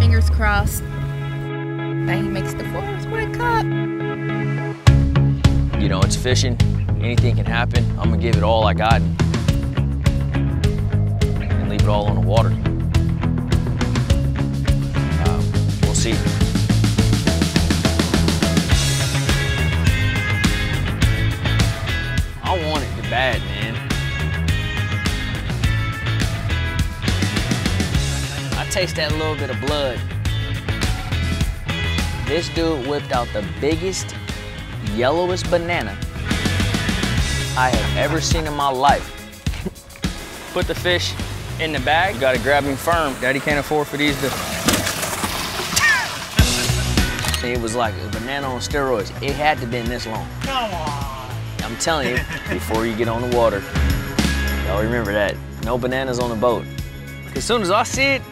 fingers crossed that he makes the Forrest Wood Cup. You know, it's fishing. Anything can happen. I'm gonna give it all I got and, and leave it all on the water. Uh, we'll see. I want it bad, man. Taste that little bit of blood. This dude whipped out the biggest, yellowest banana I have ever seen in my life. Put the fish in the bag. You gotta grab him firm. Daddy can't afford for these to. It was like a banana on steroids. It had to been this long. Come on. I'm telling you, before you get on the water, y'all remember that. No bananas on the boat. As soon as I see it,